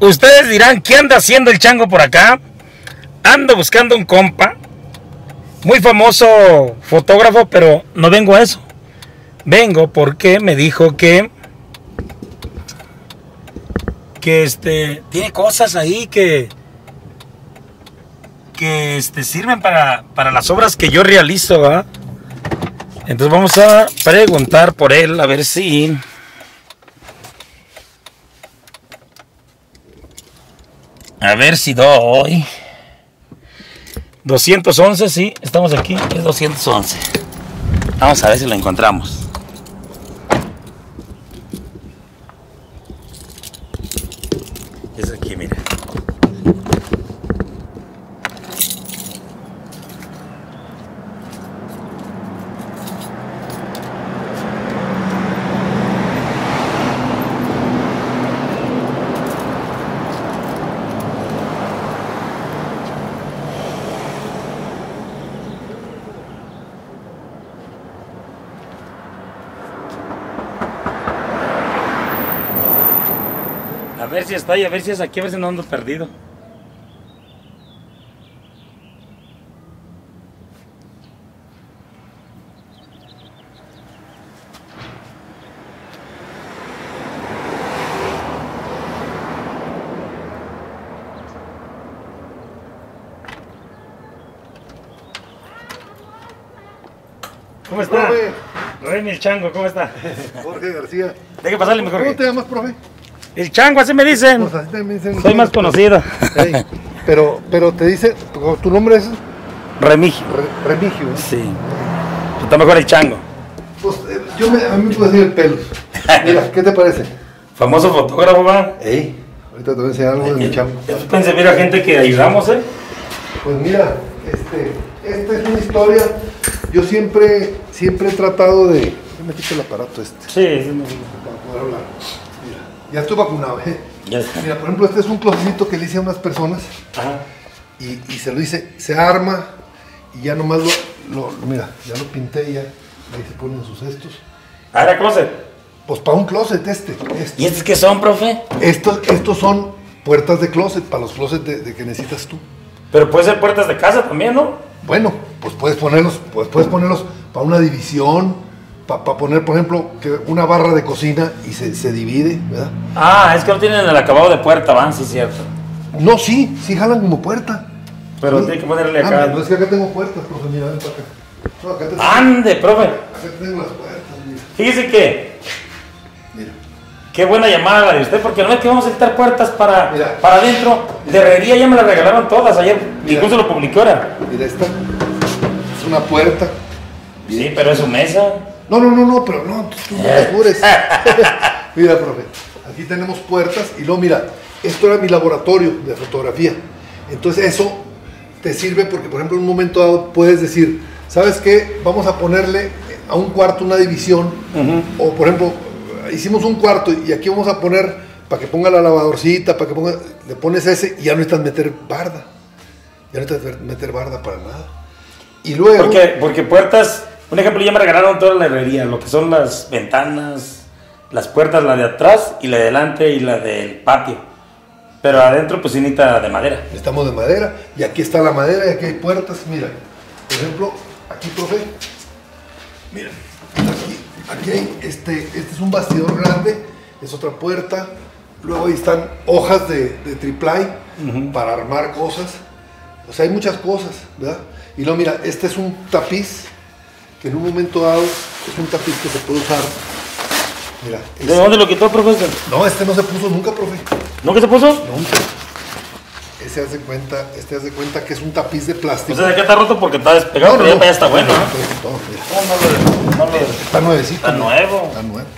Ustedes dirán, ¿qué anda haciendo el chango por acá? Ando buscando un compa, muy famoso fotógrafo, pero no vengo a eso. Vengo porque me dijo que que este tiene cosas ahí que que este sirven para, para las obras que yo realizo, ¿verdad? Entonces vamos a preguntar por él a ver si A ver si doy. 211, sí, estamos aquí, es 211. Vamos a ver si lo encontramos. Es aquí, mira. A ver si está ahí, a ver si es aquí, a ver si no ando perdido. ¿Cómo está? Profe. Remy el chango, ¿cómo está? Jorge García. Deje pasarle mejor. ¿Cómo te llamas, profe? El chango, así me dicen. Pues así también dicen Soy más conocido. Pero, pero te dice, tu nombre es Remigio. Re- Remigio. ¿eh? Sí. Está mejor el chango. Pues eh, yo me, a mí me puede decir el pelo. Mira, ¿qué te parece? Famoso fotógrafo, va. Ey, ahorita te voy a enseñar algo de mi chamba. Yo pensé, mira, gente que ayudamos, ¿eh? Pues mira, este, esta es una historia. Yo siempre, siempre he tratado de. Me quito el aparato este Sí, sí, no. para poder hablar. Ya estoy vacunado, ¿eh? Ya está. Mira, por ejemplo, este es un closetcito que le hice a unas personas. Ajá. y, y se lo hice, se arma y ya nomás lo, lo- mira, ya lo pinté ya, ahí se ponen sus cestos. Ah, era closet. Pues para un closet este, este. ¿Y estos qué son, profe? Estos, estos son puertas de closet, para los closets de, de que necesitas tú. Pero puede ser puertas de casa también, ¿no? Bueno, pues puedes ponerlos, pues puedes ponerlos para una división, para poner, por ejemplo, que una barra de cocina y se, se divide, ¿verdad? Ah, es que no tienen el acabado de puerta, van, sí, cierto. No, sí, sí jalan como puerta. Pero tiene que ponerle Ah, acá. no es que acá tengo puertas, profe, mira, ven para acá. No, acá, Ande, profe. acá tengo las puertas, mira. Fíjese que mira. qué buena llamada la de usted, porque no es que vamos a quitar puertas para, Mira. para adentro. De herrería ya me la regalaron todas ayer. Mira. Incluso lo publiqué ahora. Mira esta. Es una puerta. Sí, pero es su mesa. No, no, no, no, pero no, tú, no te apures. mira, profe. Aquí tenemos puertas y luego mira, esto era mi laboratorio de fotografía. Entonces eso te sirve porque, por ejemplo, en un momento dado puedes decir, ¿sabes qué? Vamos a ponerle a un cuarto una división. O, por ejemplo, hicimos un cuarto y aquí vamos a poner, para que ponga la lavadorcita, para que ponga, le pones ese y ya no necesitas meter barda. Ya no necesitas meter barda para nada. Y luego... Porque, porque puertas, un ejemplo, ya me regalaron toda la herrería, lo que son las ventanas, las puertas, la de atrás y la de delante y la del patio. Pero adentro, pues necesita de madera. Estamos de madera y aquí está la madera y aquí hay puertas. Mira, por ejemplo, aquí, profe. Mira, aquí, aquí hay este, este es un bastidor grande, es otra puerta. Luego ahí están hojas de, de triplay para armar cosas. O sea, hay muchas cosas, ¿verdad? Y luego, mira, este es un tapiz que en un momento dado es un tapiz que se puede usar. Mira, ¿De dónde lo quitó, profesor? no, este no se puso nunca, profe. ¿No que se puso? Nunca. Ese hace cuenta, este hace cuenta que es un tapiz de plástico. O sea, de acá está roto porque está despegado, pero ya está bueno, Está nuevecito. Está nuevo. Está nuevo.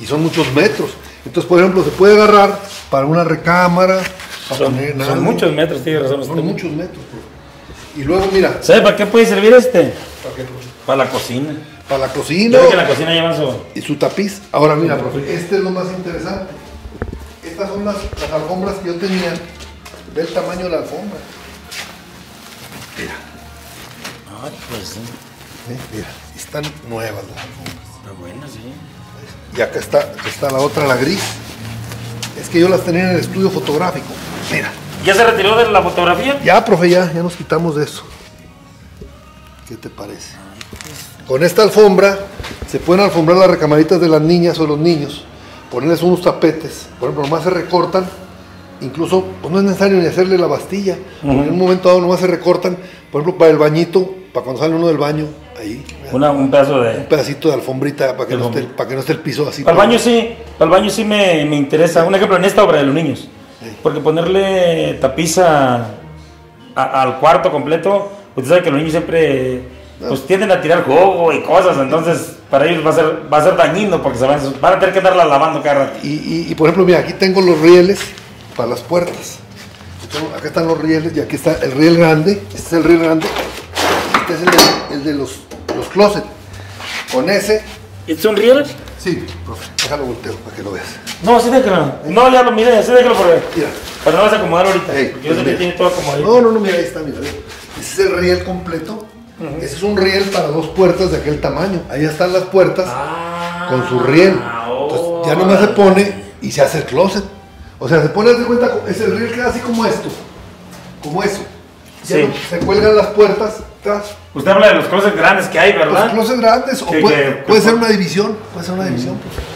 Y son muchos metros. Entonces, por ejemplo, se puede agarrar para una recámara, para Son, poner son muchos metros, tiene razón Son muchos metros. profe. Y luego, mira, ¿Sabe para qué puede servir este? ¿para, qué, profe? Para la cocina. Para la cocina Yo que la cocina llevan su... y su tapiz. Ahora, mira, profe, este es lo más interesante. Estas son las, las alfombras que yo tenía. Ve el tamaño de la alfombra. Mira, Ay, pues sí. eh, mira, están nuevas las alfombras. Está buena, sí. Y acá está, está la otra, la gris. Es que yo las tenía en el estudio fotográfico. Mira. ¿Ya se retiró de la fotografía? Ya, profe, ya, ya nos quitamos de eso. ¿Qué te parece? Con esta alfombra se pueden alfombrar las recamaritas de las niñas o los niños, ponerles unos tapetes, por ejemplo, nomás se recortan, incluso pues no es necesario ni hacerle la bastilla, en un momento dado nomás se recortan, por ejemplo, para el bañito, para cuando sale uno del baño, ahí, Una, un pedazo de... un pedacito de alfombrita para que, no esté, para que no esté el piso así. Para el baño sí, para el baño sí me, me interesa. Un ejemplo en esta obra de los niños. Porque ponerle tapiza a- al cuarto completo, usted sabe que los niños siempre pues tienden a tirar jugo y cosas, entonces para ellos va a ser, va a ser dañino porque se van, van a tener que estarla lavando cada rato. Y, y- y, por ejemplo, mira, aquí tengo los rieles para las puertas. Tengo- acá están los rieles y aquí está el riel grande. Este es el riel grande. Este es el de, el de los, los closets. Con ese, ¿Es un riel? sí, profe, déjalo volteo para que lo veas. No, sí déjalo. No, ya lo miré, sí déjalo por Mira. Pero no vas a acomodar ahorita. Porque yo sé pues que tiene todo acomodadito. No, no, no, mira, ahí está, mira. Ese es el riel completo. Ese es un riel para dos puertas de aquel tamaño. Ahí están las puertas Ah, con su riel. Entonces, ya nomás se pone y se hace el closet. O sea, se pone, de cuenta, es el riel queda así como esto. Como eso. Ya Sí. no- se cuelgan las puertas atrás. Usted habla de los closets grandes que hay, Los ¿verdad? closets grandes, o Que- puede, que- puede que- ser una división. Puede ser una división. pues.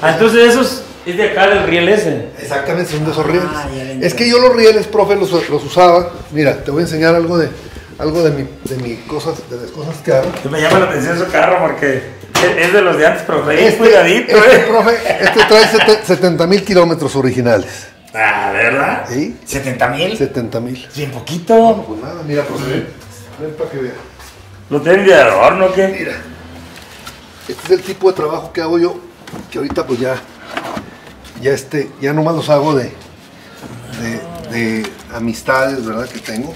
Ah, entonces esos es de acá del riel ese. Exactamente, son de esos rieles. Ah, le es que yo los rieles, profe, los, los usaba. Mira, te voy a enseñar algo de algo de mi, de mi cosas, de las cosas que hago. Me llama la atención su carro porque es de los de antes, pero trae Este, cuidadito, este, ¿eh? profe, este trae sete- 70 mil kilómetros originales. Ah, ¿verdad? ¿Sí? ¿70 mil? 70 mil. Bien poquito. Pues nada, mira, profe, ven, ven para que vea. ¿Lo tienen de adorno o qué? Mira, este es el tipo de trabajo que hago yo, que ahorita pues ya, ya este, ya nomás los hago de, de, de amistades, ¿verdad? Que tengo.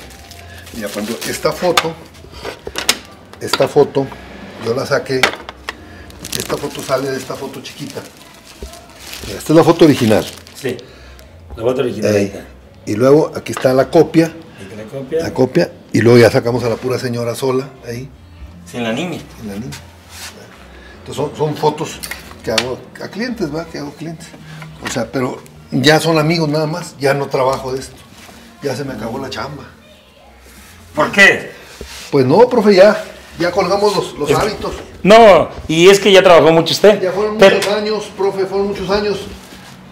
Mira, cuando esta foto, esta foto, yo la saqué, esta foto sale de esta foto chiquita. Esta es la foto original. Sí. La foto original. Ahí. Y luego aquí está la copia, la copia. la copia, y luego ya sacamos a la pura señora sola, ahí. Sin la niña. en la niña. Entonces son, son fotos que hago a clientes, ¿va? Que hago clientes. O sea, pero ya son amigos nada más, ya no trabajo de esto. Ya se me acabó la chamba. ¿Por qué? Pues no, profe, ya, ya colgamos los, los Es- hábitos. No, y es que ya trabajó mucho usted. Ya fueron Pero- muchos años, profe, fueron muchos años.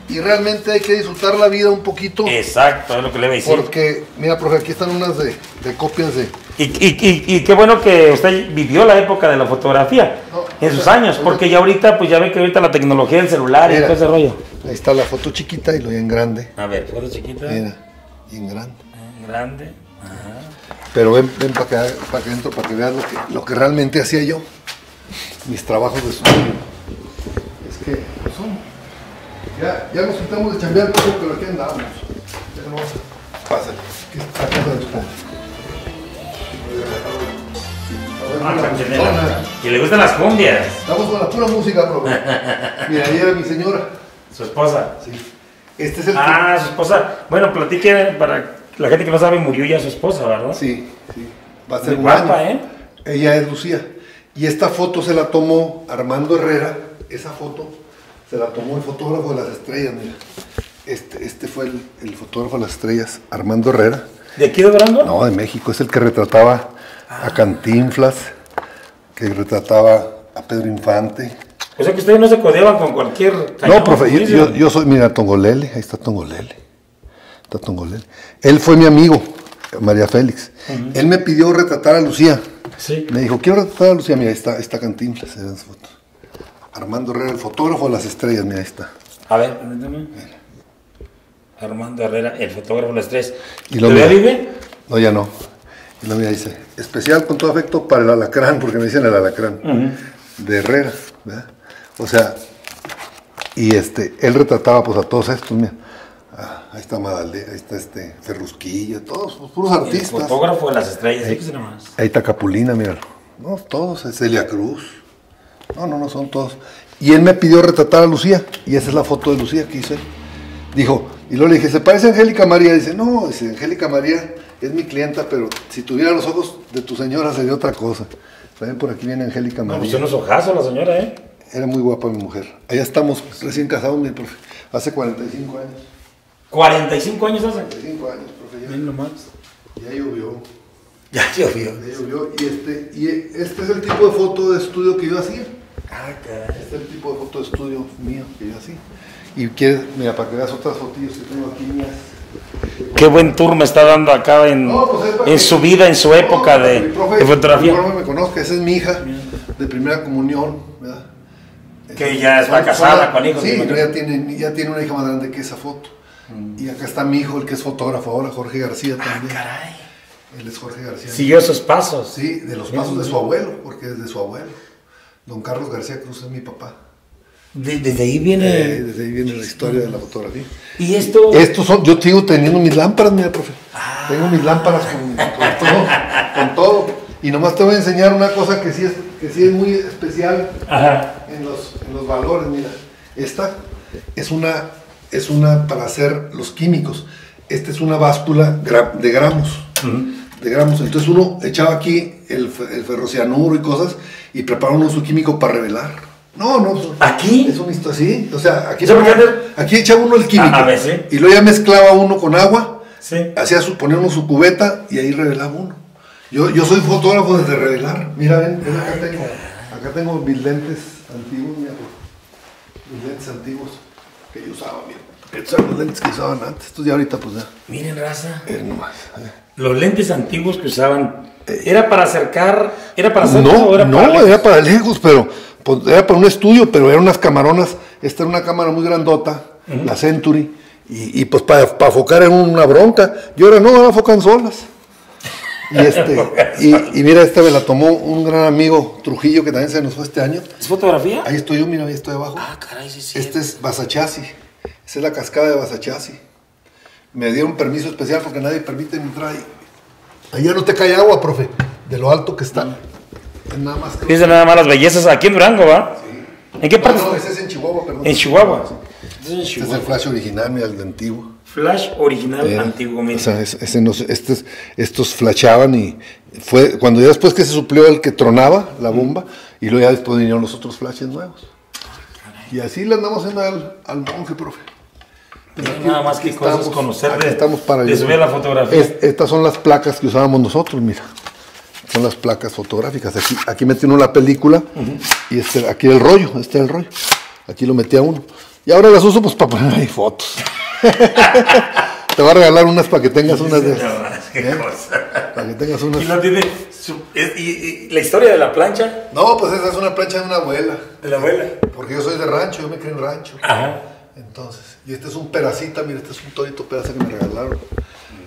Y realmente hay que disfrutar la vida un poquito. Exacto, es lo que le voy a decir. Porque, mira, profe, aquí están unas de, de copias de... Y, y, y, y qué bueno que usted vivió la época de la fotografía No, en o sus sea, años, porque ya ahorita, pues ya ve que ahorita la tecnología del celular y todo ese rollo. Ahí está la foto chiquita y lo en grande. A ver, foto chiquita, Mira, y en grande. grande. Pero ven, ven para que, para que entro, para que veas lo que, lo que realmente hacía yo. Mis trabajos de estudio. Es que pues, son. Ya, ya nos quitamos de chambear poco, pero aquí andamos. Ya no Pásale. Que está acá de. Ah, cachanela. Y le gustan las cumbias. Estamos con la pura música, profe. Mira, ahí era mi señora. Su esposa. Sí. Este es el Ah, su esposa. Bueno, platique para la gente que no sabe, murió ya su esposa, ¿verdad? Sí, sí. Va a ser Muy un guapa, año. ¿eh? Ella es Lucía. Y esta foto se la tomó Armando Herrera. Esa foto se la tomó el fotógrafo de las estrellas, mira. Este, este fue el, el fotógrafo de las estrellas, Armando Herrera. ¿De aquí de Durango? No, de México. Es el que retrataba a Cantinflas, que retrataba a Pedro Infante. O sea que ustedes no se codeaban con cualquier. No, profe, yo, soy, mira, Tongolele, ahí está Tongolele. Está Tongolele. Él fue mi amigo, María Félix. Él me pidió retratar a Lucía. Sí. Me dijo, quiero retratar a Lucía, mira, ahí está, ahí está Cantinflas, eran las fotos. Luego Herrera, el fotógrafo de las estrellas, mira, ahí está. A ver, permítame. Armando Herrera, el fotógrafo de las tres. Y lo ¿Todavía mira. vive? No, ya no. Y lo mira, dice, especial con todo afecto para el alacrán, porque me dicen el alacrán, de Herrera, ¿verdad? O sea, y este, él retrataba pues a todos estos, mira. Ah, ahí está Madalena, ahí está este Ferrusquilla, todos, pues, puros El artistas. fotógrafo de las estrellas. nomás. Ahí está Capulina, míralo. No, todos, Celia Cruz. No, no, no, son todos. Y él me pidió retratar a Lucía, y esa es la foto de Lucía que hice. Dijo, y luego le dije, ¿se parece a Angélica María? Dice, no, dice, Angélica María es mi clienta, pero si tuviera los ojos de tu señora sería otra cosa. Ven, por aquí viene Angélica No, María. pues unos ojazos la señora, ¿eh? Era muy guapa mi mujer. Allá estamos recién casados, mi profe. Hace 45 años. 45 años hace. 45 años, profe. Ya, nomás. ya llovió. Ya llovió. Ya llovió. Y este, y este es el tipo de foto de estudio que yo hacía. Ah, caray. Este es el tipo de foto de estudio mío que yo hacía. Y quieres, mira, para que veas otras fotillos que tengo aquí mías. Qué buen tour me está dando acá en, No, pues en que- su vida, en su época de, mi profe- de fotografía. Mi profe me conozca, esa es mi hija de primera comunión. Que ya está casada con hijos, Sí, imagino. ya tiene, ya tiene una hija más grande que esa foto. Y acá está mi hijo, el que es fotógrafo ahora, Jorge García también. Ah, Caray. Él es Jorge García. Siguió sus pasos. Sí, de los pasos de su abuelo, porque es de su abuelo. Don Carlos García Cruz es mi papá. De- desde ahí Eh, viene. desde ahí viene la historia de la fotografía. y esto. Estos son, yo sigo teniendo mis lámparas, mira, profe. Tengo mis lámparas con, con todo, con todo. Y nomás te voy a enseñar una cosa que sí es, que sí es muy especial Ajá. En los, en los valores, mira. Esta es una, es una para hacer los químicos. Esta es una báscula de gramos. De gramos. Entonces uno echaba aquí el, el ferrocianuro y cosas y preparaba uno su químico para revelar. No, no. ¿Aquí? Es un historia así. O sea, aquí, aquí echaba uno el químico. A- a sí. Y luego ya mezclaba uno con agua. Sí. Hacía su, ponía uno su cubeta y ahí revelaba uno. Yo, yo soy fotógrafo desde revelar. Mira, ven, ven, acá tengo, acá tengo mis lentes antiguos, mira, mis lentes antiguos que yo usaba, mira. Estos eran los lentes que usaban antes, estos ya ahorita pues ya. Miren, raza. Eh, nomás, eh. Los lentes antiguos que usaban. ¿Era para acercar? ¿Era para hacer No, o era no, para lejos? era para lejos, pero pues, era para un estudio, pero eran unas camaronas. Esta era una cámara muy grandota, la Century, y, y, pues para, para focar en una bronca. Y ahora no, ahora focan solas. Y, este, y, y mira, esta me la tomó un gran amigo Trujillo que también se nos fue este año. ¿Es fotografía? Ahí estoy yo, mira, ahí estoy abajo. Ah, caray, sí, sí. Este es Basachasi. Esa es la cascada de Basachasi. Me dieron permiso especial porque nadie permite entrar ahí. Allá no te cae agua, profe, de lo alto que está. Es nada más que... Fíjense nada más las bellezas aquí en Durango, ¿va? ¿En qué No, parte? no, ese es en Chihuahua, perdón. En Chihuahua. Este es en Este es el flash original, mira, el de antiguo. Flash original Era. antiguo, O mira. sea, es- ese no se- estos, estos flashaban y fue cuando ya después que se suplió el que tronaba la bomba y luego ya después vinieron los otros flashes nuevos. Y así le andamos haciendo al, al monje, profe. Nada más que cosas estamos, conocer de, estamos para de subir la fotografía. Es- estas son las placas que usábamos nosotros, mira. Son las placas fotográficas. Aquí, aquí mete uno la película y este, aquí el rollo, este es el rollo. Aquí lo metía uno. Y ahora las uso pues para poner ahí fotos. Te voy a regalar unas para que tengas unas de qué ¿Eh? cosa. Para que tengas Y unas. no tiene su- es- y, y la historia de la plancha No, pues esa es una plancha de una abuela. de la abuela. Porque yo soy de rancho, yo me crié en rancho. Ajá. Entonces, y este es un peracita, mira, este es un torito peraza que me regalaron.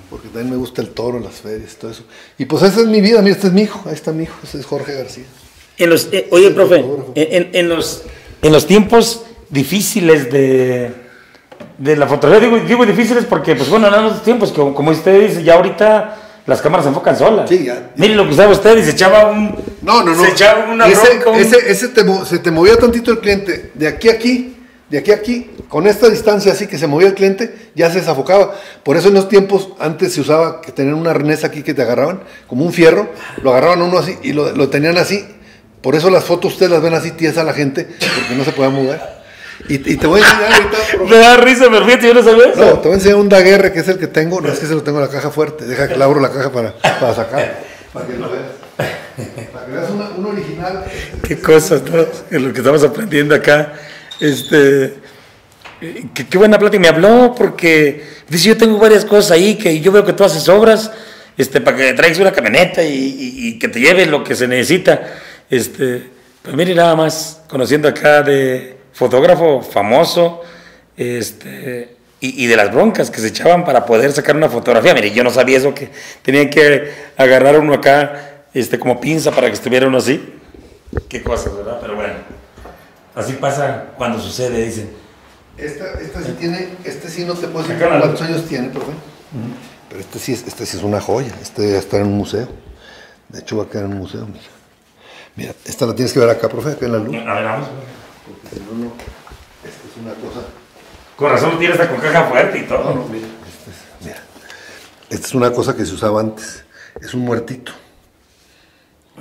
Porque también me gusta el toro, las ferias, todo eso. Y pues esa es mi vida, mira, este es mi hijo, ahí está mi hijo, ese es Jorge García. En los, eh, oye, profe, en- en los, en los tiempos difíciles de, de la fotografía, digo, digo difíciles porque, pues bueno, eran los tiempos, como, como usted dice, ya ahorita las cámaras se enfocan solas. Sí, ya. Mire lo que usaba usted y se echaba un. No, no, no. Se echaba una ese, bronca. un- ese, ese te se te movía tantito el cliente, de aquí a aquí, de aquí a aquí, con esta distancia así que se movía el cliente, ya se desafocaba. Por eso en los tiempos antes se usaba que tener una arnés aquí que te agarraban, como un fierro, lo agarraban uno así y lo, lo tenían así. Por eso las fotos ustedes las ven así tiesa la gente, porque no se podía mover. Y, y te voy a enseñar ahorita. profe. Me da risa, me fíjate, yo no sabía eso. No, te voy a enseñar un daguerre que es el que tengo. No es que se lo tengo en la caja fuerte. Deja que le abro la caja para, para sacar. Para que lo veas. Para que veas una- un original. Qué cosas, ¿no? Lo que estamos aprendiendo acá. Este, qué, qué buena plática. Me habló porque dice, yo tengo varias cosas ahí que yo veo que tú haces obras, este, para que traigas una camioneta y, y- y que te lleve lo que se necesita. Este, pues mire nada más, conociendo acá de fotógrafo famoso, este, y, y de las broncas que se echaban para poder sacar una fotografía. Mire, yo no sabía eso, que tenían que agarrar uno acá, este, como pinza para que estuviera uno así. Qué cosas, ¿verdad? Pero bueno, así pasa cuando sucede, dicen. Esta, esta sí tiene, este sí no te puedo decir Acá cuántos años tiene, profe. Pero este sí, es, este sí es una joya. Este ya está en un museo. De hecho va a quedar en un museo, mira. Mira, esta la tienes que ver acá, profe, acá en la luz. A ver, vamos. Porque si no, no. Esta es una cosa. Con razón tiene esta con caja fuerte y todo. no, mira. Esta es, mira. Esta es una cosa que se usaba antes. Es un muertito.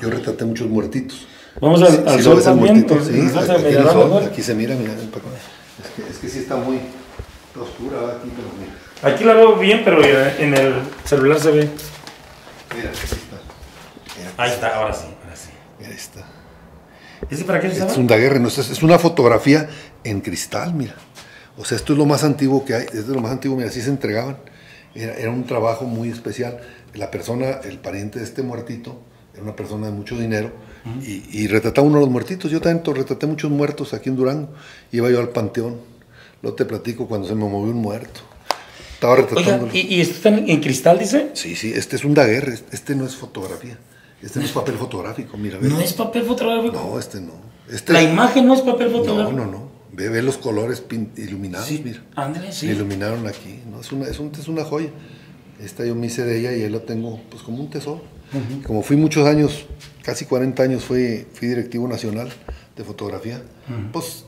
Yo retraté muchos muertitos. Vamos al, al Sí, sol también. muertito, pues, sí, aquí, mirar el sol, mejor. aquí se mira, mira. Es que, es que sí está muy, oscura aquí, pero mira. Aquí la veo bien, pero en el celular se ve. Mira, aquí está. Mira, Ahí está, ahora sí, ahora sí. mira, ahí está. ¿Ese para qué se es un daguerre, no, es, es una fotografía en cristal, mira. O sea, esto es lo más antiguo que hay, es de lo más antiguo, mira, así se entregaban. Era, era un trabajo muy especial. La persona, el pariente de este muertito, era una persona de mucho dinero y, y retrataba uno de los muertitos. Yo también to- retraté muchos muertos aquí en Durango. Iba yo al panteón. Luego te platico cuando se me movió un muerto. Estaba Oiga, retratándolo. ¿y, y esto está en cristal, dice? Sí, sí, este es un daguerre, este no es fotografía. Este no es papel fotográfico, mira, ve. No es papel fotográfico. No, este no. Este La imagen no es papel No, fotográfico. no, no. Ve, ve los colores iluminados, Sí, mira. ándale, Me sí. iluminaron aquí. ¿no? Es, una, es, un- es una joya. Esta yo me hice de ella y ahí lo tengo pues como un tesoro. Como fui muchos años, casi 40 años, fui, fui directivo nacional de fotografía, pues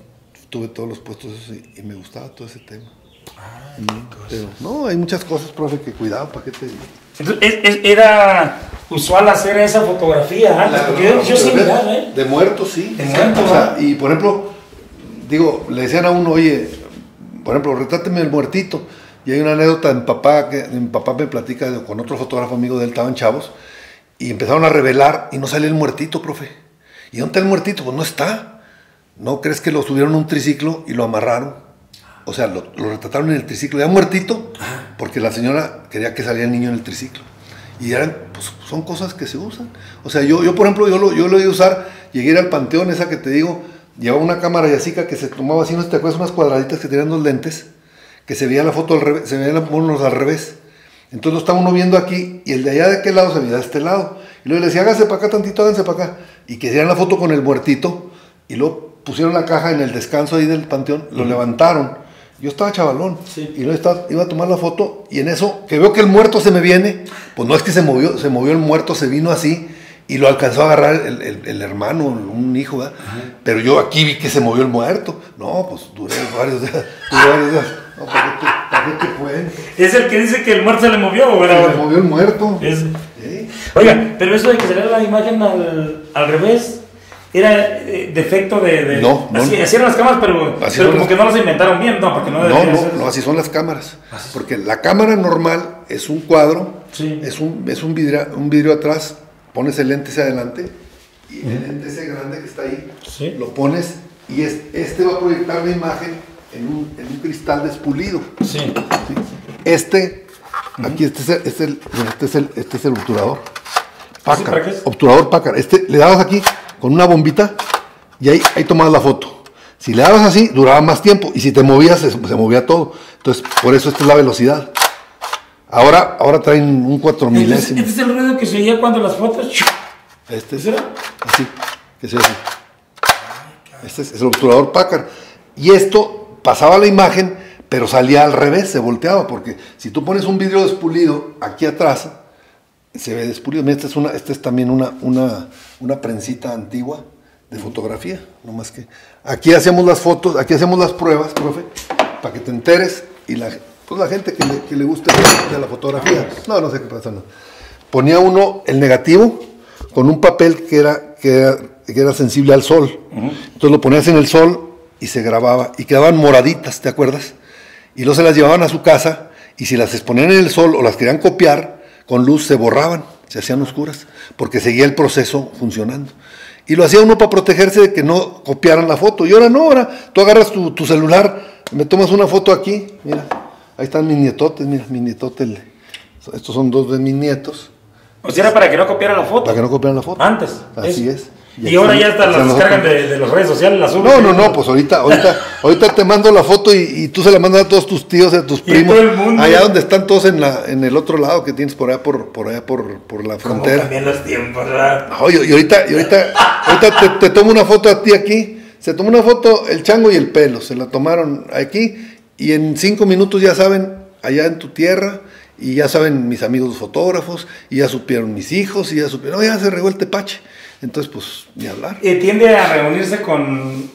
tuve todos los puestos y, y me gustaba todo ese tema. Mm, pero, no, hay muchas cosas, profe, que cuidado, ¿para qué te digo? Entonces, es- es- era usual hacer esa fotografía antes, porque yo, yo sí miraba, ¿eh? De muertos, sí. De muertos, o sea, y por ejemplo, digo, le decían a uno, oye, por ejemplo, retráteme el muertito. Y hay una anécdota de mi papá, que mi papá me platica de- con otro fotógrafo amigo de él, estaban chavos, y empezaron a revelar y no sale el muertito, profe. ¿Y dónde está el muertito? Pues no está. ¿No crees que lo subieron a un triciclo y lo amarraron? O sea, lo, lo retrataron en el triciclo, ya muertito, porque la señora quería que saliera el niño en el triciclo. Y eran, pues, son cosas que se usan. O sea, yo, yo por ejemplo, yo lo, yo lo iba a usar, llegué a ir al panteón, esa que te digo, llevaba una cámara yasica que se tomaba así, ¿no te acuerdas? Unas cuadraditas que tenían dos lentes, que se veía la foto al revés, se veían unos al revés. Entonces lo estaba uno viendo aquí y el de allá de aquel lado se veía de este lado. Y luego le decía, hágase para acá tantito, háganse para acá. Y que hicieran la foto con el muertito y luego pusieron la caja en el descanso ahí del panteón, lo levantaron. Yo estaba chavalón Sí. y luego estaba- iba a tomar la foto y en eso, que veo que el muerto se me viene, pues no es que se movió, se movió el muerto, se vino así y lo alcanzó a agarrar el, el- el hermano, un hijo, ¿verdad? Pero yo aquí vi que se movió el muerto. No, pues duré varios días. duré varios días. No, ¿para qué te, para qué te pueden? Es el que dice que el muerto se le movió, Se ¿verdad? me movió el muerto. Es- Sí. Oiga, pero eso de que saliera la imagen al, al revés, ¿era eh, defecto de...? de- No, no, así, así eran las cámaras, pero, Así pero como las- que no las inventaron bien, no, porque no No, no, ser no, así son las cámaras. Porque la cámara normal es un cuadro, Sí. es, un, es un, vidrio, un vidrio atrás, pones el lente hacia adelante y el lente ese grande que está ahí, Sí. lo pones y es, este va a proyectar la imagen en un, en un cristal despulido. Sí. ¿sí? Este, aquí, este es el, este es el, este es el, este es el obturador. Packard, para qué es? obturador Packard. Este, le dabas aquí con una bombita y ahí, ahí tomabas la foto. Si le dabas así, duraba más tiempo. Y si te movías, se, se movía todo. Entonces, por eso esta es la velocidad. Ahora, ahora traen un 4 Entonces, milésimo. este es el ruido que se oía cuando las fotos... Este es así, que se así. Este es, es el obturador Packard. Y esto pasaba la imagen, pero salía al revés, se volteaba, porque si tú pones un vidrio despulido aquí atrás, se ve despulido. Mira, esta es, una, esta es también una, una, una prensita antigua de fotografía, no más que. Aquí hacemos las fotos, aquí hacemos las pruebas, profe, para que te enteres y la, pues la gente que le, que le guste la fotografía. No, no sé qué pasa. No. Ponía uno el negativo con un papel que era, que era, que era sensible al sol. Entonces lo ponías en el sol y se grababa y quedaban moraditas, ¿te acuerdas? Y luego se las llevaban a su casa y si las exponían en el sol o las querían copiar, con luz se borraban, se hacían oscuras, porque seguía el proceso funcionando. Y lo hacía uno para protegerse de que no copiaran la foto. Y ahora no, ahora tú agarras tu, tu celular, me tomas una foto aquí, mira, ahí están mis nietotes, mira, mi nietote, el- estos son dos de mis nietos, O sea, era para que no copiara la foto. para que no copien la foto. Antes. Así es. Y, ahora ya hasta las descargan de, de las redes sociales, las suben. No, no, no, pues ahorita, ahorita, ahorita te mando la foto y, y tú se la mandas a todos tus tíos, a tus Y primos, todo el mundo. allá donde están todos en la, en el otro lado que tienes por allá por, por allá por, por la ¿Cómo frontera. cambian los tiempos, ¿verdad? Oye, y ahorita, y ahorita, ahorita te, te tomo una foto a ti aquí, se tomó una foto el chango y el pelo, se la tomaron aquí y en cinco minutos ya saben allá en tu tierra y ya saben mis amigos fotógrafos y ya supieron mis hijos y ya supieron, "Oh, ya se regó el tepache. Entonces, pues, ni hablar. ¿Tiende a reunirse con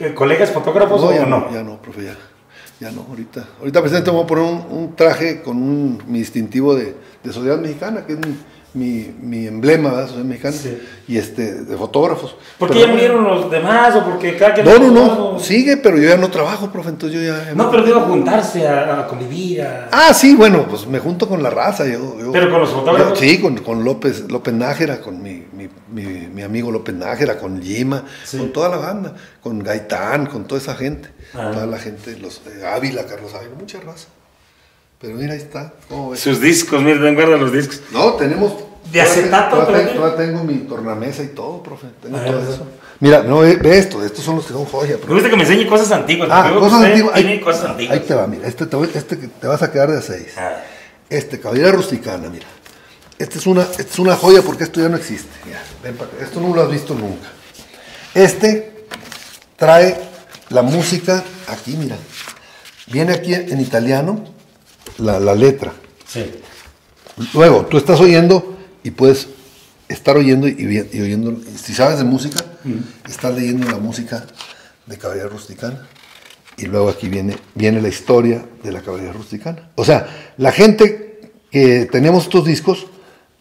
eh, colegas fotógrafos No, o ya no? no, ya no, profe, ya. Ya no, ahorita. Ahorita presente me voy a poner un, un traje con un, mi distintivo de, de Sociedad Mexicana, que es mi, mi, mi emblema, ¿verdad? Soy mexicano, Sí. y este, de fotógrafos. ¿Por qué Pero- ya murieron los demás o porque cada quien... No, no, no, sigue, pero yo ya no trabajo, profe, entonces yo ya... No, pero digo juntarse a, a convivir, a... Ah, sí, bueno, pues me junto con la raza. Yo, yo- ¿Pero con los fotógrafos? yo- sí, con, con López, López Nájera, con mi, mi, mi- mi amigo López Nájera, con Lima, Sí. con toda la banda, con Gaitán, con toda esa gente. Ah. Toda la gente, los eh, Ávila, Carlos Ávila, mucha raza. Pero mira, ahí está. ¿cómo ves? Sus discos, miren, guardan los discos. No, tenemos. De acetato, Todavía, todavía tengo mi tornamesa y todo, profe. Tengo Ah, todo eso. eso. Mira, no, ve, ve esto. Estos son los que son joya, Me profe. gusta que me enseñe cosas antiguas. Ah, cosas antiguas. Ahí, cosas antiguas. ahí te va, mira. Este te, voy- este que te vas a quedar de a seis. Ah, Este, caballera rusticana, mira. Este es una, este es una joya porque esto ya no existe. Mira, ven para acá. Esto no lo has visto nunca. Este trae la música aquí, mira. Viene aquí en italiano la, la letra. sí. Luego, tú estás oyendo y puedes estar oyendo y, y oyendo. y Si sabes de música, estás leyendo la música de Caballera Rusticana. Y luego aquí viene, viene la historia de la Caballera Rusticana. O sea, la gente que teníamos estos discos,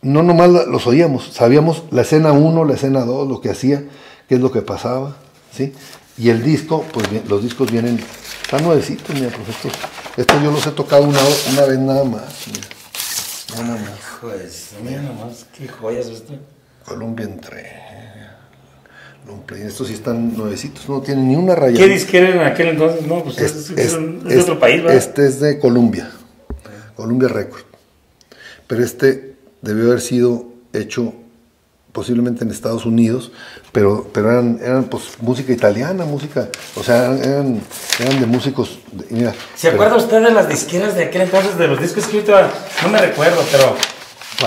no nomás los oíamos, sabíamos la escena 1, la escena 2, lo que hacía, qué es lo que pasaba, ¿sí? Y el disco, pues bien, los discos vienen, están nuevecitos, mira, estos, estos yo los he tocado una, una vez nada más, mira. Nada más. Pues, mira nomás, qué joyas. Columbia entre. Longplay. Estos sí están nuevecitos, no tienen ni una raya. ¿Qué disquera en aquel entonces? No, pues es, Es- es- es- es de otro país, ¿verdad? Este es de Columbia, Columbia Record. Pero este debió haber sido hecho posiblemente en Estados Unidos, pero, pero eran, eran pues música italiana, música, o sea, eran, eran, de músicos. de- mira, ¿Se acuerda usted de las disqueras de aquel entonces, de los discos que ahorita no me recuerdo, pero,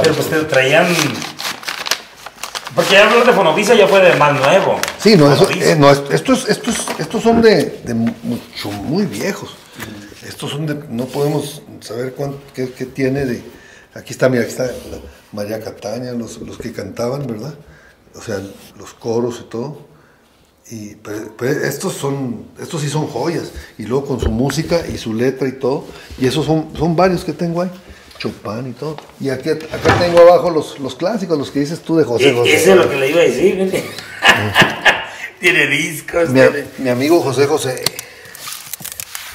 pero pues te traían... Porque ya hablar de Fonovisa ya fue de más nuevo. Sí, no, eso, eh, no, es- estos, estos, estos son de, de mucho, muy viejos. Estos son de, no podemos saber cuán- qué, qué tiene de, aquí está, mira, aquí está la María Cataña, los, los que cantaban, ¿verdad? O sea, los coros y todo. Y, pero, pero estos son, estos sí son joyas. Y luego con su música y su letra y todo. Y esos son, son varios que tengo ahí. Chopin y todo. Y aquí, acá tengo abajo los, los clásicos, los que dices tú de José E- José. Eso es lo que le iba a decir. Tiene discos, Mi, tiene... mi amigo José José.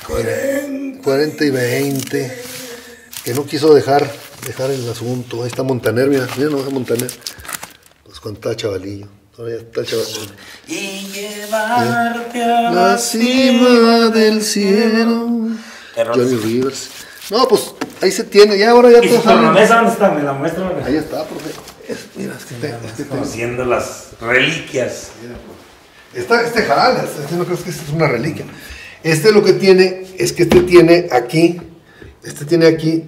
40 y 20. Que no quiso dejar, dejar el asunto. Ahí está Montaner, mira, mira no Montaner. Pues cuando estaba chavalillo. Todavía está el chavalillo. Y llevarte a La cima del cielo. Johnny Rivers. No, pues ahí se tiene. Ya ahora ya ¿Y todo dónde está? ¿Me la muestra? Ahí está, profe. Es- mira, es que te, es que te- Conociendo las reliquias. Esta, este jala, este no crees que este es una reliquia. Este lo que tiene es que este tiene aquí, este tiene aquí,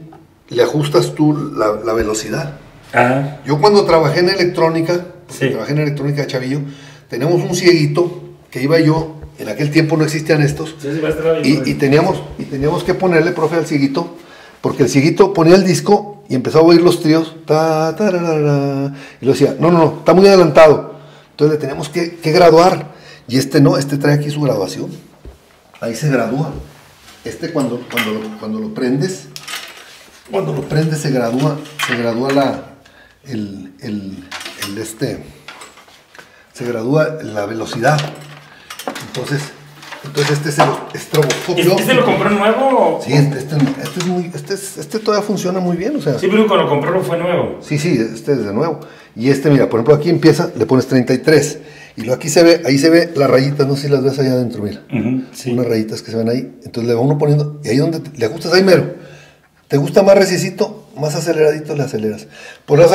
le ajustas tú la, la velocidad. Ah, Yo cuando trabajé en electrónica, Sí. trabajé en electrónica de Chavillo, teníamos un cieguito que iba yo, en aquel tiempo no existían estos, sí, sí, y, y teníamos, y teníamos que ponerle, profe, al cieguito, porque el cieguito ponía el disco y empezaba a oír los tríos, ta, tararara, y lo decía, no, no, no, está muy adelantado. Entonces le teníamos que, que graduar. Y este no, este trae aquí su graduación. Ahí se gradúa. Este cuando, cuando, lo, cuando lo prendes, cuando lo prendes se gradúa, se gradúa la, el, el, el este, se gradúa la velocidad. Entonces, entonces este es el estroboscopio. ¿Este, este lo compró nuevo? Sí, este, este, este es muy, este, es- este todavía funciona muy bien, o sea. Sí, pero cuando lo compró no fue nuevo. Sí, sí, este es de nuevo. Y este, mira, por ejemplo, aquí empieza, le pones 33. Y luego aquí se ve, ahí se ve las rayitas, no sé si las ves allá adentro, mira. sí. Unas rayitas que se ven ahí. Entonces le va uno poniendo, y ahí donde te- le ajustas ahí mero. ¿Te gusta más recicito? Más aceleradito le aceleras. Por las,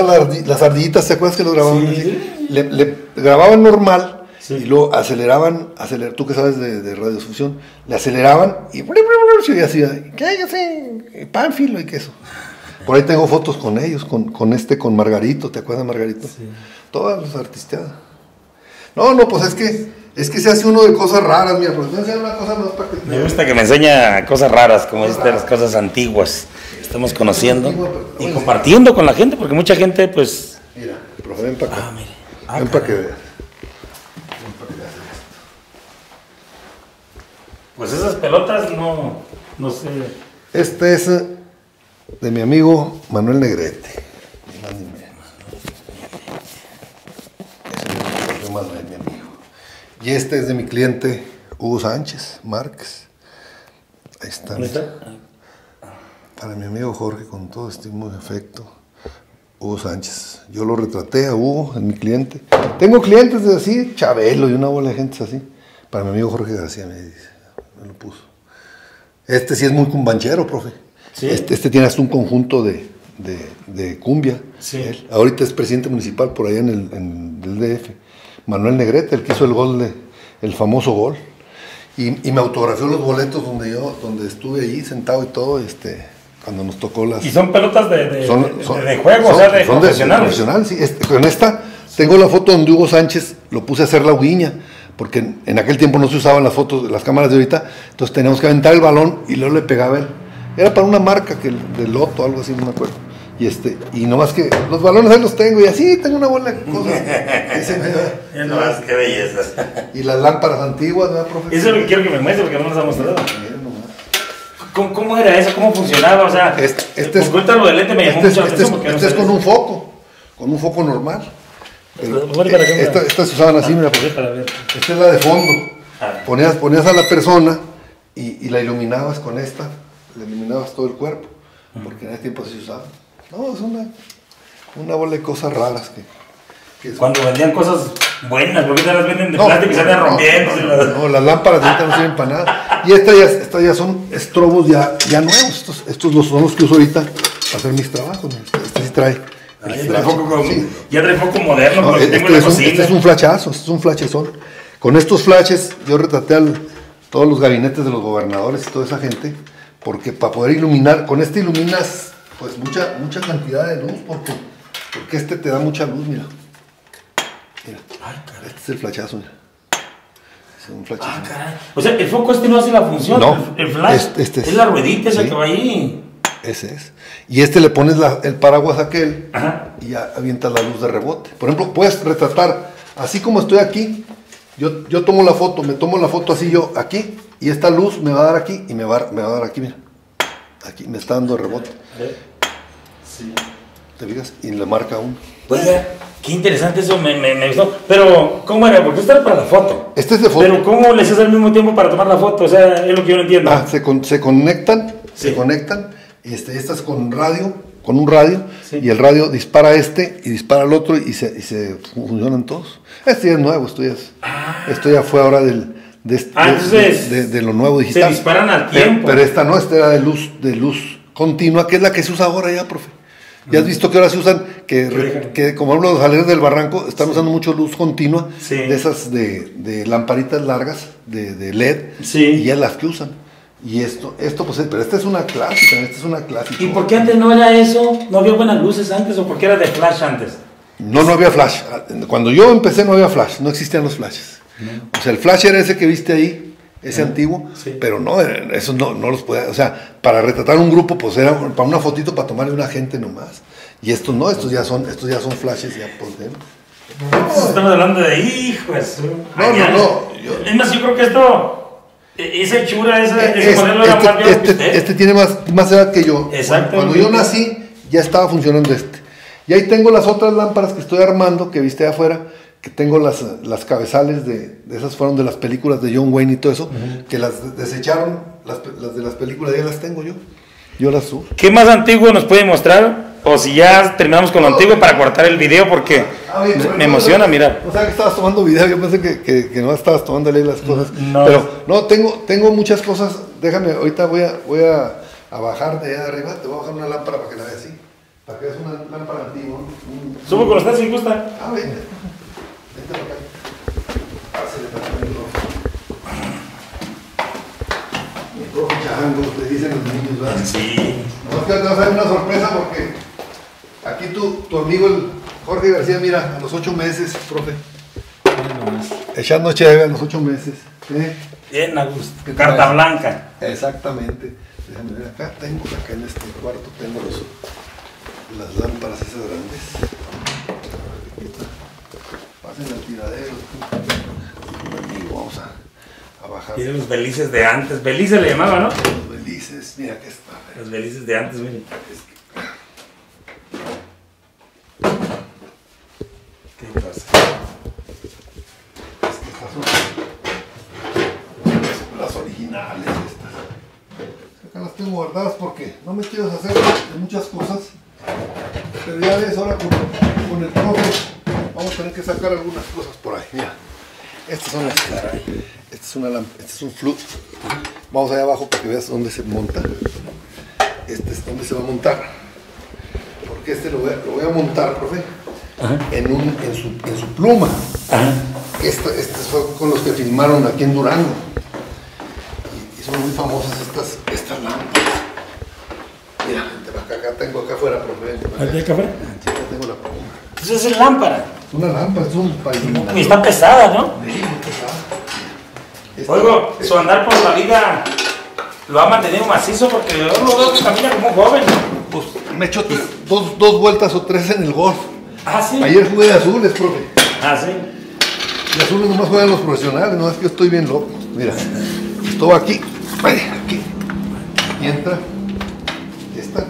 las ardillitas, ¿te acuerdas que los grababan Sí. Le, le grababan normal Sí. y luego aceleraban, aceler, tú que sabes de, de radiodifusión, le aceleraban y se oía así, ¿qué? Yo sé, pánfilo y queso. Por ahí tengo fotos con ellos, con, con este, con Margarito, ¿te acuerdas de Margarito? Todas las artisteadas. No, no, pues es que, es que se hace uno de cosas raras, mira, pues enseñar una cosa más para que Me gusta que me enseña cosas raras, como este, las cosas antiguas. Estamos conociendo y compartiendo con la gente, porque mucha gente, pues. Mira, profe, ven para acá. Ah, mire. Ah, ven para que veas. Ven para que veas. Pues esas pelotas no. No sé. Este es de mi amigo Manuel Negrete. Ni más ni menos. Y este es de mi cliente Hugo Sánchez Márquez. Ahí está. ¿Dónde está? Para mi amigo Jorge, con todo estimo y afecto. Hugo Sánchez. Yo lo retraté a Hugo, es mi cliente. Tengo clientes de así, Chabelo y una bola de gente así. Para mi amigo Jorge García me dice, me lo puso. Este sí es muy cumbanchero, profe. Sí. Este, este tiene hasta un conjunto de, de- de cumbia. Sí. Él. Ahorita es presidente municipal por allá en el, en el DF. Manuel Negrete, el que hizo el gol, de, el famoso gol. Y, y me autografió los boletos donde yo, donde estuve allí sentado y todo, este, cuando nos tocó las... Y son pelotas de, de, Son- de- son- de juego, o sea, de son profesionales. profesional, sí. Este, con esta tengo la foto donde Hugo Sánchez lo puse a hacer la huiña, porque en, en aquel tiempo no se usaban las fotos, las cámaras de ahorita, entonces teníamos que aventar el balón y luego le pegaba él. Era para una marca que el- de Loto, algo así, no me acuerdo. Y este, y nomás que los balones ahí los tengo, y así tengo una buena cosa. Ahí se me- Ya nomás, qué belleza. y las lámparas antiguas, ¿verdad, profe? Eso es lo que quiero que me muestre porque no nos ha mostrado. Miren nomás. ¿Cómo, cómo era eso? ¿Cómo funcionaba? O sea, Este, este pues es, cuéntalo lo del lente, me llamó este es- mucho la este atención no este es con un foco, con un foco normal. Pero, esta- estas se usaban así, mira, Sí, para ver. Esta es la de fondo. Ah. Ponías, ponías a la persona y, y la iluminabas con esta, le iluminabas todo el cuerpo, porque en ese tiempo así se usaba. No, es una, una bola de cosas raras que... que Cuando vendían cosas buenas, porque ahorita las venden de No, plástico y se andan no, rompiendo. no, las- no, las lámparas de ahorita no sirven para nada. Y estas ya, estas ya son estrobos ya, ya nuevos. Estos, estos los, son los que uso ahorita para hacer mis trabajos. Este, este sí trae. Ah, el ya trae foco como- Sí. ya trae foco moderno, No, este, tengo es un, este es un flachazo, este es un flachezón. Con estos flashes yo retraté a todos los gabinetes de los gobernadores y toda esa gente, porque para poder iluminar, con este iluminas pues mucha, mucha cantidad de luz, porque, porque este te da mucha luz, mira. Mira, este es el flachazo, mira. Es un flachazo. Ah, caray. O sea, el foco este no hace la función. No, el, el flash este- este es- es la ruedita esa sí. que va ahí. Ese es. Y este le pones la- el paraguas aquel Ajá. y ya avientas la luz de rebote. Por ejemplo, puedes retratar, así como estoy aquí, yo, yo tomo la foto, me tomo la foto así yo aquí, y esta luz me va a dar aquí y me va, me va a dar aquí, mira. Aquí me está dando rebote. Sí. ¿Te fijas? Y le marca uno. Oiga, qué interesante eso, me, me, me gustó. Pero, ¿cómo era? Porque esto era para la foto. Este es de foto. Pero, ¿cómo le haces al mismo tiempo para tomar la foto? O sea, es lo que yo no entiendo. Ah, se, con- se conectan, Sí. se conectan, este, estas con radio, con un radio, Sí. y el radio dispara a este y dispara al otro y se, y se funcionan todos. Este ya es nuevo, esto ya, es, esto ya fue ahora del, de, Ah, de- de- de lo nuevo digital. disparan al Pero- tiempo. Pero, esta no, esta era de luz, de luz continua, que es la que se usa ahora ya, profe. Ya has visto que ahora se usan, que, re- que como hablo de los aleros del barranco, están usando mucho luz continua, Sí. de esas de, de lamparitas largas, de, de LED, Sí. y ya las que usan. Y esto, esto pues, pero esta es una clásica, esta es una clásica. ¿Y por qué antes no era eso? ¿No había buenas luces antes o por qué era de flash antes? No, no había flash. Cuando yo empecé no había flash, no existían los flashes. O sea, el flash era ese que viste ahí, ese antiguo, Sí. pero no, eh, eso no, no los podía, o sea, para retratar un grupo, pues era para una fotito para tomarle una gente nomás. Y estos no, estos ya son, estos ya son flashes ya por dentro. Entonces, Estamos hablando de hijos. No, no, no, yo- Es más, yo creo que esto, e- esa hechura, esa, ese Es- modelo era más viejo este, que este- usted. este tiene más, más edad que yo. Exactamente. Cuando yo nací, ya estaba funcionando este. Y ahí tengo las otras lámparas que estoy armando, que viste afuera, que tengo las, las cabezales de, de esas fueron de las películas de John Wayne y todo eso, que las desecharon, las, de las películas ya las tengo yo. Yo las subo. ¿Qué más antiguo nos puede mostrar? O si ya terminamos con lo antiguo para cortar el video porque Ah, bien, me, no, emociona, no, mira. O sea que estabas tomando video, yo pensé que, que, que no estabas tomándole las cosas. No. Pero no, tengo, tengo muchas cosas. Déjame, ahorita voy a, voy a, a bajar de allá de arriba. Te voy a bajar una lámpara para que la veas así. Para que veas una lámpara antigua. Un- Subo con usted si gusta. Ah, vente. Te dicen los niños, ¿verdad? Sí. No, es que te vas a dar una sorpresa porque aquí tu, tu amigo el Jorge García, mira, a los ocho meses, profe, echando chévere a los ocho meses. ¿eh? Bien, a gusto. ¿Qué Carta traes? blanca. Exactamente. Déjame ver acá, tengo, acá en este cuarto tengo los, las lámparas esas grandes en el tiradero. Vamos a, bajar. Tiene los belices de antes. Belice le llamaba, ¿no? Los belices, mira que está. Los belices de antes, miren. ¿Qué pasa? Es que estas son las originales estas. Acá las tengo guardadas porque no me quiero hacer de muchas cosas. Pero ya ves, ahora con tener que sacar algunas cosas por ahí. Mira, estas son las. Este es, una, este es un flux. Vamos allá abajo para que veas dónde se monta. Este es donde se va a montar. Porque este lo voy a, lo voy a montar, profe, en, un, en, su, en su pluma. Estos fue con los que filmaron aquí en Durango. Y, y son muy famosas estas, estas lámparas. Mira, acá, acá tengo acá afuera, profe. acá. ¿Aquí hay café? Sí, acá tengo la pluma. Eso es lámpara. Es una lámpara, es un Y está pesada, ¿no? Sí, muy pesada. Esta- Oigo, su andar por la vida lo ha mantenido macizo porque yo lo veo que camina como un joven. Pues me echo tres- dos, dos vueltas o tres en el golf. Ah, sí. Ayer jugué de azules, profe. Ah, sí. De azules nomás juegan los profesionales, no es que yo estoy bien loco. Mira, esto va aquí, aquí. Y entra esta.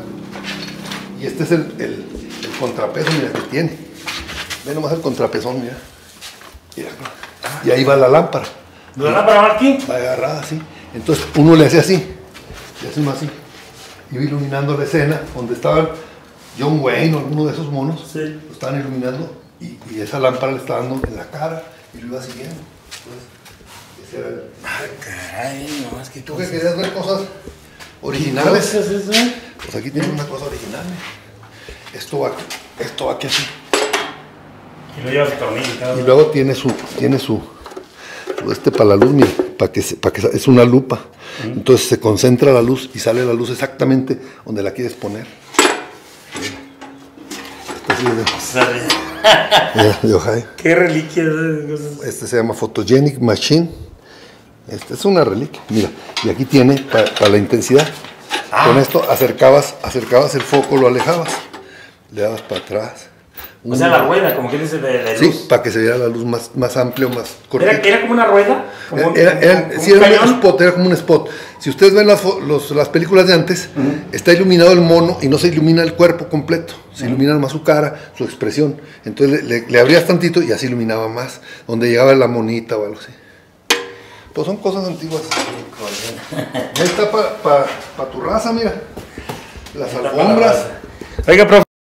Y este es el contrapeso, mira, que tiene. Ve nomás el contrapesón, mira. Mira. Y ahí va la lámpara. ¿La lámpara va aquí? Va agarrada así. Entonces uno le hace así. Le hace uno así. Y va iluminando la escena donde estaban John Wayne o alguno de esos monos. Sí. Lo estaban iluminando y, y esa lámpara le está dando en la cara y lo iba siguiendo. Entonces, ese era el- Caray, no, es que ¿Tú que querías ver cosas originales? ¿Qué es eso? Pues aquí tienes una cosa original. Esto va aquí. Esto va aquí así. Y lo luego tiene su, tiene su, su este para la luz, mira, para que, para que es una lupa. Entonces se concentra la luz y sale la luz exactamente donde la quieres poner. Ohio. Qué reliquia. Este se llama Photogenic Machine. Este es una reliquia. Mira, y aquí tiene para, la intensidad. Con esto acercabas, acercabas el foco, lo alejabas, le dabas para atrás. O sea, la rueda, como que dice de, de Sí, luz. para que se viera la luz más, más amplia, más cortita. Era, era como una rueda. Como un- Era, era- como un sí, era un spot, era como un spot. Si ustedes ven las, los- las películas de antes, está iluminado el mono y no se ilumina el cuerpo completo. Se ilumina más su cara, su expresión. Entonces le, le- le abrías tantito y así iluminaba más, donde llegaba la monita o algo así. Pues son cosas antiguas. Ahí está para tu raza, mira. Las alfombras. Oiga, profe.